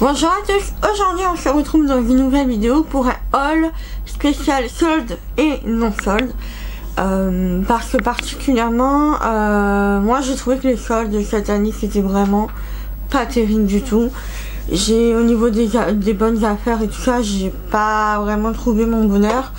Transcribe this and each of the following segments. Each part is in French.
Bonjour à tous, aujourd'hui on se retrouve dans une nouvelle vidéo pour un haul spécial solde et non solde. Euh, parce que particulièrement, euh, moi j'ai trouvé que les soldes de cette année c'était vraiment pas terrible du tout. J'ai au niveau des, des, bonnes affaires et tout ça, j'ai pas vraiment trouvé mon bonheur.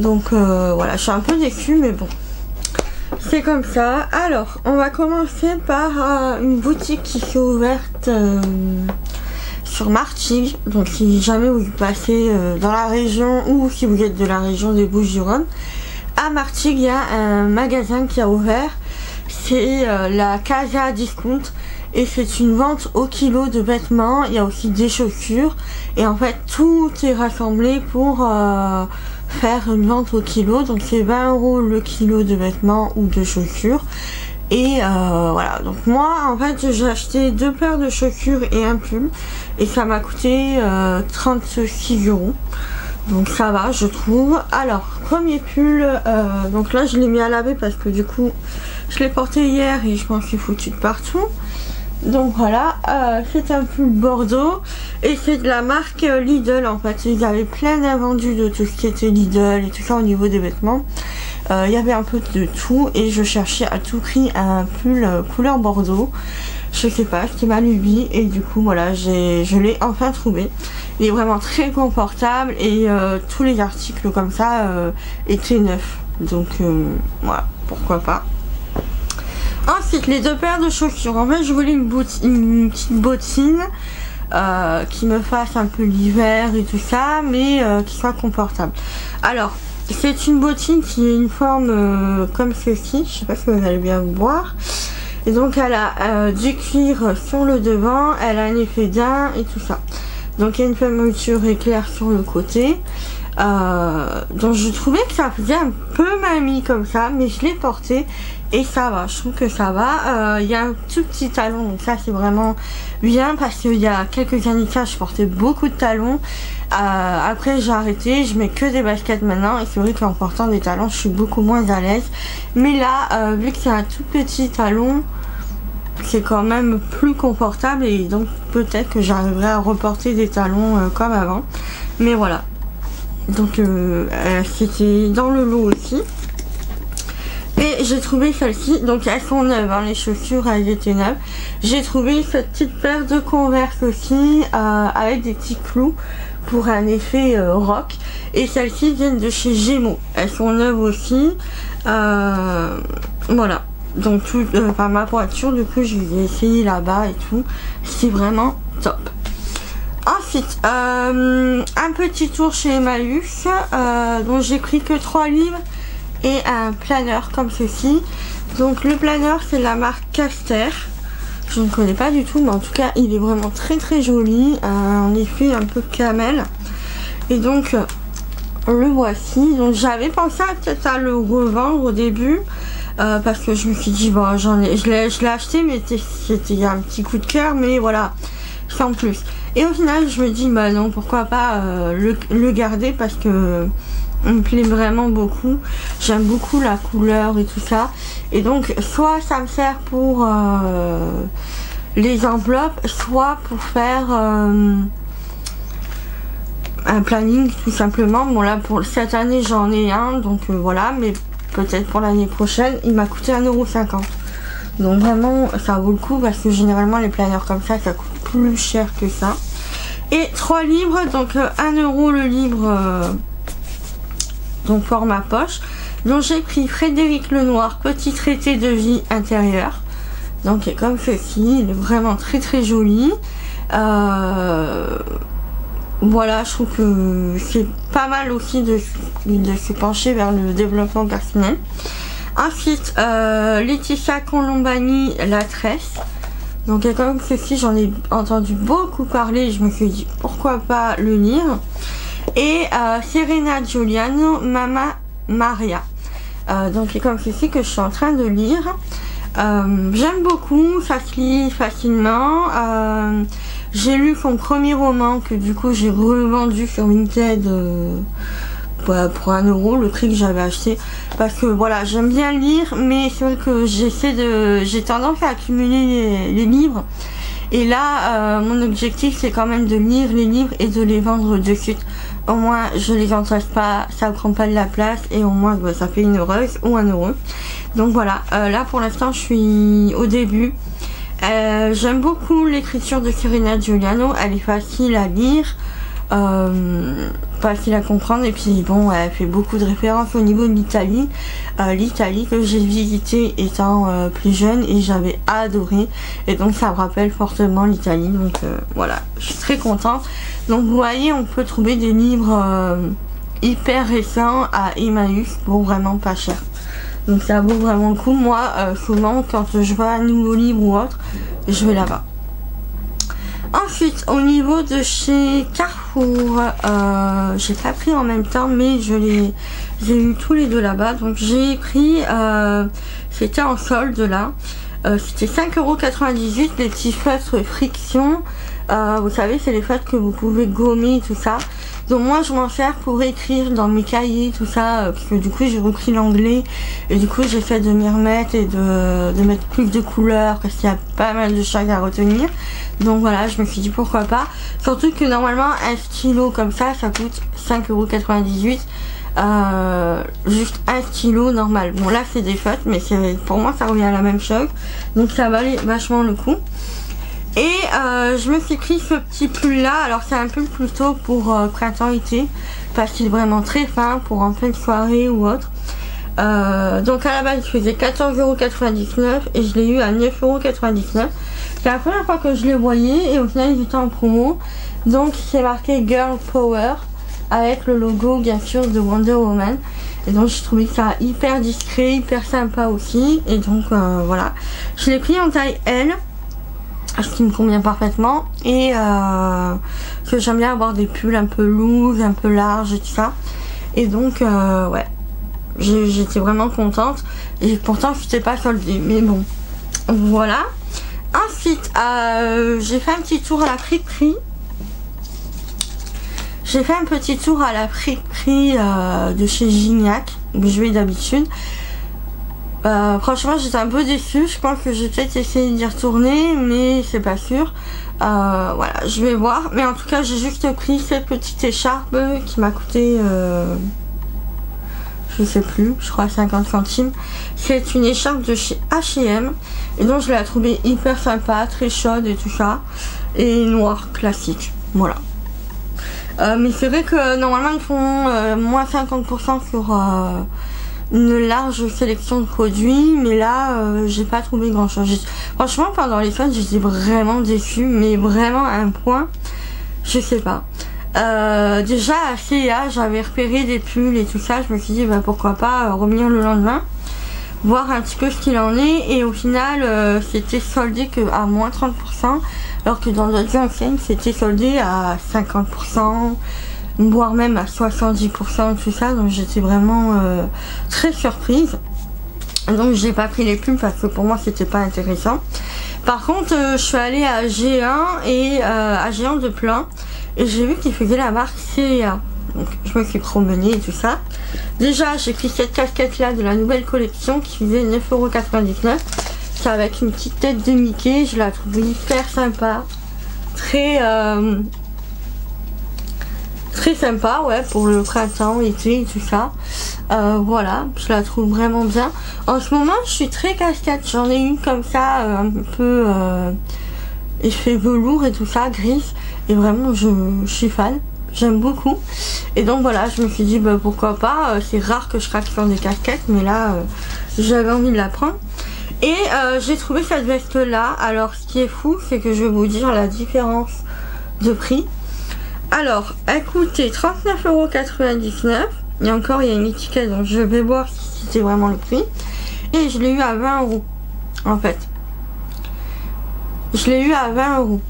Donc euh, voilà, je suis un peu déçue mais bon. C'est comme ça. Alors, on va commencer par une boutique qui s'est ouverte sur Martigues. Donc si jamais vous passez euh, dans la région ou si vous êtes de la région des Bouches-du-Rhône, à Martigues, il y a un magasin qui a ouvert. C'est euh, la Casa Discount et c'est une vente au kilo de vêtements. Il y a aussi des chaussures et en fait tout est rassemblé pour euh, faire une vente au kilo. Donc c'est 20 euros le kilo de vêtements ou de chaussures. Et voilà, donc moi en fait j'ai acheté deux paires de chaussures et un pull et ça m'a coûté 36 euh, euros. Donc ça va je trouve. Alors premier pull, euh, donc là je l'ai mis à laver parce que du coup je l'ai porté hier et je m'en suis foutu de partout. Donc voilà, c'est un pull Bordeaux et c'est de la marque Lidl en fait. Ils avaient plein d'invendus de tout ce qui était Lidl et tout ça au niveau des vêtements. Euh, il y avait un peu de tout et je cherchais à tout prix un pull euh, couleur bordeaux. Je sais pas, c'était ma lubie et du coup voilà, je l'ai enfin trouvé. Il est vraiment très confortable et euh, tous les articles comme ça étaient neufs. Donc voilà, pourquoi pas. Ensuite, les deux paires de chaussures. En fait, je voulais une, petite bottine qui me fasse un peu l'hiver et tout ça, mais qui soit confortable. Alors, c'est une bottine qui est une forme euh, comme ceci, je sais pas si vous allez bien voir. Et donc elle a euh, du cuir sur le devant, elle a un effet d'un et tout ça. Donc il y a une fermeture éclair sur le côté. Euh, donc je trouvais que ça faisait un peu mamie comme ça, mais je l'ai porté et ça va, je trouve que ça va. Il y a un tout petit talon, donc ça c'est vraiment bien parce qu'il y a quelques années ça je portais beaucoup de talons euh, après j'ai arrêté, je mets que des baskets maintenant et c'est vrai qu'en portant des talons je suis beaucoup moins à l'aise. Mais là, euh, vu que c'est un tout petit talon, c'est quand même plus confortable et donc peut-être que j'arriverai à reporter des talons euh, comme avant. Mais voilà. Donc c'était dans le lot aussi. Et j'ai trouvé celle-ci, donc elles sont neuves, hein, les chaussures elles étaient neuves. J'ai trouvé cette petite paire de converse aussi avec des petits clous pour un effet euh, rock. Et celles-ci viennent de chez Gémeaux. Elles sont neuves aussi. Euh, voilà. Donc tout, euh, ma voiture, du coup, je vais essayer là-bas et tout. C'est vraiment top. Ensuite, un petit tour chez Emmaüs, dont j'ai pris que 3 livres et un planeur comme ceci. Donc le planeur, c'est la marque Caster. Je ne connais pas du tout, mais en tout cas, il est vraiment très très joli. en effet, un peu camel. Et donc, le voici. Donc, j'avais pensé peut-être à le revendre au début. Euh, parce que je me suis dit, bon, j'en ai, je l'ai acheté, mais c'était un petit coup de cœur, mais voilà, sans plus. Et au final, je me dis, bah non, pourquoi pas euh, le, garder parce que on me plaît vraiment beaucoup. J'aime beaucoup la couleur et tout ça. Et donc, soit ça me sert pour euh, les enveloppes, soit pour faire un planning tout simplement. Bon là, pour cette année, j'en ai un, donc voilà. Mais peut-être pour l'année prochaine, il m'a coûté 1,50€. Donc vraiment, ça vaut le coup parce que généralement, les planeurs comme ça, ça coûte plus cher que ça. Et 3 livres, donc 1€ le livre donc format poche. Donc j'ai pris Frédéric Lenoir, petit traité de vie intérieure. Donc comme ceci, il est vraiment très très joli. Euh, voilà, je trouve que c'est pas mal aussi de, se pencher vers le développement personnel. Ensuite, euh, Laetitia Colombani, la tresse. Donc comme ceci, j'en ai entendu beaucoup parler. Je me suis dit pourquoi pas le lire et euh, Serena Giuliano, Mama Maria. Euh, donc c'est comme ceci que je suis en train de lire. J'aime beaucoup, ça se lit facilement. J'ai lu son premier roman que du coup j'ai revendu sur Vinted pour un euro, le prix que j'avais acheté. Parce que voilà, j'aime bien lire, mais c'est vrai que j'essaie de. j'ai tendance à accumuler les livres. Et là, mon objectif, c'est quand même de lire les livres et de les vendre de suite. Au moins, je les entasse pas, ça prend pas de la place et au moins, bah, ça fait une heureuse ou un heureux. Donc voilà, là pour l'instant, je suis au début. Euh, j'aime beaucoup l'écriture de Serena Giuliano, elle est facile à lire, euh, facile à comprendre et puis bon, elle fait beaucoup de références au niveau de l'Italie. Euh, L'Italie que j'ai visité étant plus jeune et j'avais adoré et donc ça me rappelle fortement l'Italie donc voilà, je suis très contente. Donc vous voyez, on peut trouver des livres hyper récents à Emmaüs pour vraiment pas cher. Donc ça vaut vraiment le coup. Moi, euh, souvent, quand je vois un nouveau livre ou autre, je vais là-bas. Ensuite, au niveau de chez Carrefour, euh, j'ai pas pris en même temps, mais je j'ai eu tous les deux là-bas. Donc j'ai pris, euh, c'était en solde là. c'était 5,98€ les petits feutres friction. vous savez, c'est les feutres que vous pouvez gommer tout ça. Donc moi je m'en sers pour écrire dans mes cahiers, tout ça, euh, parce que du coup j'ai repris l'anglais et du coup j'essaie de m'y remettre et de, mettre plus de couleurs parce qu'il y a pas mal de choses à retenir. Donc voilà, je me suis dit pourquoi pas. Surtout que normalement un stylo comme ça, ça coûte 5,98€. Euh, juste un stylo normal. Bon là c'est des feutres, mais pour moi ça revient à la même chose. Donc ça valait vachement le coup. Et euh, je me suis pris ce petit pull là, alors c'est un pull plutôt pour euh, printemps-été, parce qu'il est vraiment très fin pour en de soirée ou autre. Euh, donc à la base il faisait 14,99€ et je l'ai eu à 9,99€. C'est la première fois que je les voyais et au final il était en promo. Donc c'est marqué Girl Power avec le logo bien sûr de Wonder Woman. Et donc j'ai trouvé ça hyper discret, hyper sympa aussi. Et donc voilà. Je l'ai pris en taille L ce qui me convient parfaitement. Et euh, que j'aime bien avoir des pulls un peu lourds, un peu larges et tout ça. Et donc euh, ouais. J'étais vraiment contente. Et pourtant c'était pas soldé mais bon. Voilà. Ensuite euh, j'ai fait un petit tour à la friperie. J'ai fait un petit tour à la friperie de chez Gignac où je vais d'habitude euh, franchement, j'étais un peu déçue. Je pense que j'ai peut-être essayé d'y retourner, mais c'est pas sûr. Euh, voilà, je vais voir. Mais en tout cas, j'ai juste pris cette petite écharpe qui m'a coûté, euh, je sais plus, je crois 50 centimes. C'est une écharpe de chez H&M et donc je l'ai trouvée hyper sympa, très chaude et tout ça, et noir classique. Voilà. mais c'est vrai que normalement ils font moins 50% sur une large sélection de produits, mais là, euh, j'ai pas trouvé grand chose. Franchement, pendant les fêtes, j'étais vraiment déçue, mais vraiment à un point, je sais pas. Euh, déjà à CA, j'avais repéré des pulls et tout ça, je me suis dit bah, pourquoi pas euh, revenir le lendemain, voir un petit peu ce qu'il en est, et au final, c'était soldé à moins 30%, alors que dans d'autres enseignes, c'était soldé à 50% voire même à 70% tout ça. Donc j'étais vraiment euh, très surprise. Donc j'ai pas pris les plumes parce que pour moi c'était pas intéressant. Par contre euh, je suis allée à G1 et euh, à Géant de plein et j'ai vu qu'ils faisaient la marque CA donc je me suis promenée et tout ça. Déjà j'ai pris cette casquette là de la nouvelle collection qui faisait 9,99€ c'est avec une petite tête de Mickey. Je la trouve hyper sympa. Très très sympa, ouais, pour le printemps, été et tout ça. Euh, voilà, je la trouve vraiment bien. En ce moment, je suis très casquette. J'en ai une comme ça, euh, un peu euh, effet velours et tout ça, grise. Et vraiment, je, suis fan. J'aime beaucoup. Et donc voilà, je me suis dit, bah, pourquoi pas. C'est rare que je craque sur des casquettes, mais là, j'avais envie de la prendre. Et j'ai trouvé cette veste là. Alors, ce qui est fou, c'est que je vais vous dire la différence de prix. Alors, elle coûtait 39,99€. Et encore, il y a une étiquette, donc je vais voir si c'était vraiment le prix. Et je l'ai eu à 20 euros, en fait. Je l'ai eu à 20 euros.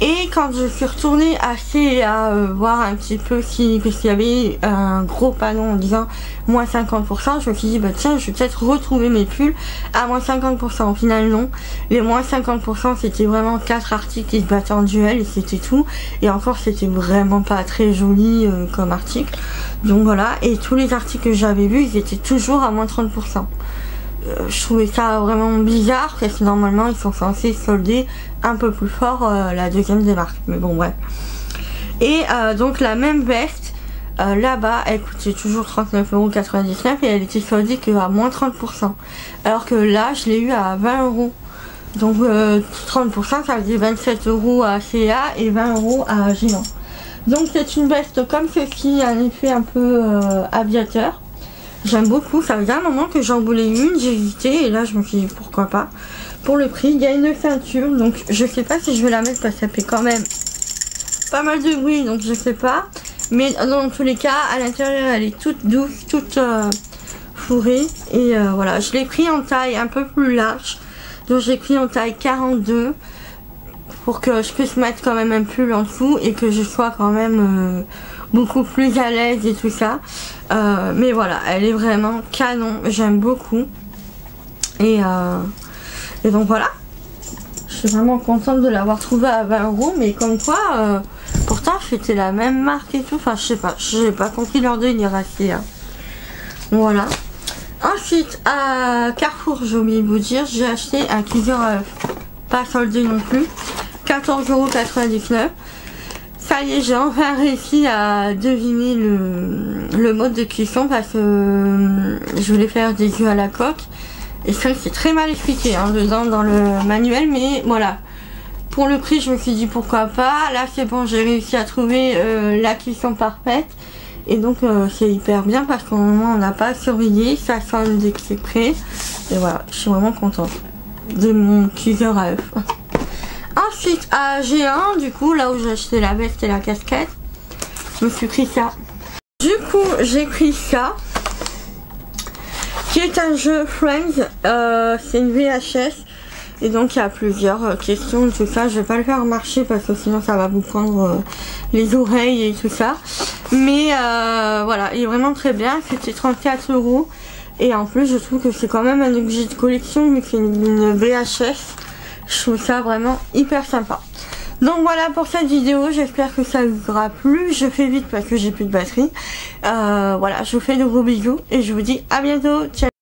Et quand je suis retournée assez à euh, voir un petit peu si, parce qu'il y avait un gros panneau en disant moins 50%, je me suis dit, bah tiens, je vais peut-être retrouver mes pulls à moins 50%. Au final, non. Les moins 50%, c'était vraiment quatre articles qui se battaient en duel et c'était tout. Et encore, c'était vraiment pas très joli euh, comme article. Donc voilà. Et tous les articles que j'avais vus, ils étaient toujours à moins 30%. Je trouvais ça vraiment bizarre parce que normalement ils sont censés solder un peu plus fort la deuxième des marques. Mais bon bref. Et donc la même veste, là-bas, elle coûtait toujours 39,99€ et elle était soldée qu'à moins 30%. Alors que là, je l'ai eu à 20€. Donc 30% ça faisait 27 euros à CA et 20 euros à Géant. Donc c'est une veste comme ceci, un effet un peu aviateur. J'aime beaucoup, ça faisait un moment que j'en voulais une, j'ai hésité et là je me suis dit pourquoi pas. Pour le prix, il y a une ceinture, donc je sais pas si je vais la mettre parce que ça fait quand même pas mal de bruit, donc je sais pas. Mais dans tous les cas, à l'intérieur elle est toute douce, toute fourrée. Et voilà, je l'ai pris en taille un peu plus large. Donc j'ai pris en taille 42 pour que je puisse mettre quand même un pull en dessous et que je sois quand même euh, beaucoup plus à l'aise et tout ça. Euh, mais voilà, elle est vraiment canon, j'aime beaucoup. Et, euh, et donc voilà, je suis vraiment contente de l'avoir trouvée à 20 euros, mais comme quoi, pourtant c'était la même marque et tout, enfin je sais pas, j'ai pas compris leur délire assez. Hein. Voilà. Ensuite, à Carrefour, j'ai oublié de vous dire, j'ai acheté un cuiseur pas soldé non plus. 14,99€. Ça y est, j'ai enfin réussi à deviner le, mode de cuisson parce que euh, je voulais faire des œufs à la coque. Et ça, c'est très mal expliqué hein, dedans dans le manuel, mais voilà. Pour le prix, je me suis dit pourquoi pas. Là, c'est bon, j'ai réussi à trouver euh, la cuisson parfaite. Et donc euh, c'est hyper bien parce qu'au moment on n'a pas surveillé, ça sonne dès que c'est prêt. Et voilà, je suis vraiment contente de mon cuiseur à œufs. Ensuite à G1, du coup là où j'ai acheté la veste et la casquette, je me suis pris ça. Du coup j'ai pris ça, qui est un jeu Friends, euh, c'est une VHS. Et donc il y a plusieurs euh, questions, tout ça. Je vais pas le faire marcher parce que sinon ça va vous prendre les oreilles et tout ça. Mais euh, voilà, il est vraiment très bien. C'était 34 euros. Et en plus, je trouve que c'est quand même un objet de collection, mais c'est une, VHS. Je trouve ça vraiment hyper sympa. Donc voilà pour cette vidéo, j'espère que ça vous aura plu. Je fais vite parce que j'ai plus de batterie. Euh, voilà, je vous fais de gros bisous et je vous dis à bientôt. Ciao